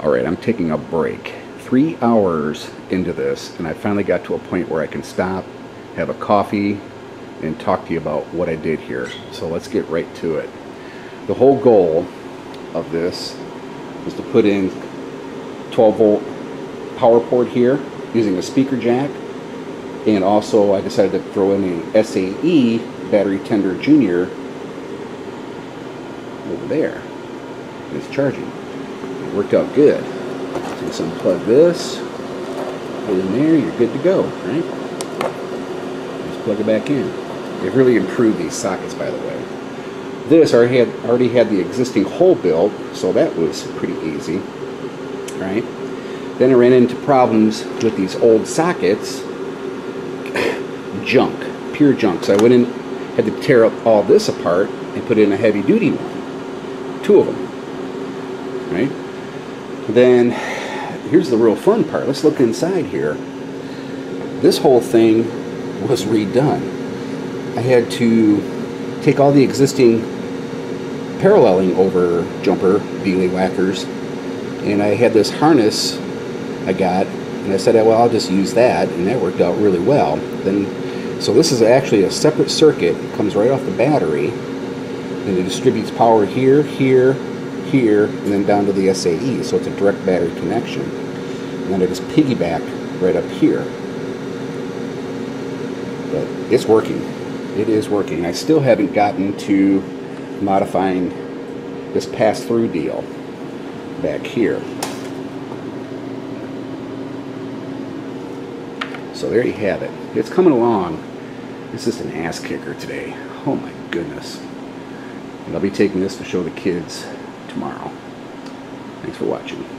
All right, I'm taking a break. Three hours into this, and I finally got to a point where I can stop, have a coffee, and talk to you about what I did here. So let's get right to it. The whole goal of this is to put in 12 volt power port here using a speaker jack and also I decided to throw in a SAE battery tender junior over there. It's charging. Worked out good. Just unplug this, put in there, you're good to go, right? Just plug it back in. They've really improved these sockets by the way. This already had, already had the existing hole built, so that was pretty easy, right? Then I ran into problems with these old sockets, junk, pure junk. So I went in, had to tear up all this apart and put in a heavy duty one, two of them, right? Then here's the real fun part. Let's look inside here. This whole thing was redone. I had to take all the existing paralleling over jumper Beeley whackers and I had this harness I got and I said well I'll just use that and that worked out really well then so this is actually a separate circuit it comes right off the battery and it distributes power here here here and then down to the SAE so it's a direct battery connection and then I just piggyback right up here but it's working it is working I still haven't gotten to modifying this pass-through deal back here. So there you have it. It's coming along. This is an ass kicker today. Oh my goodness. And I'll be taking this to show the kids tomorrow. Thanks for watching.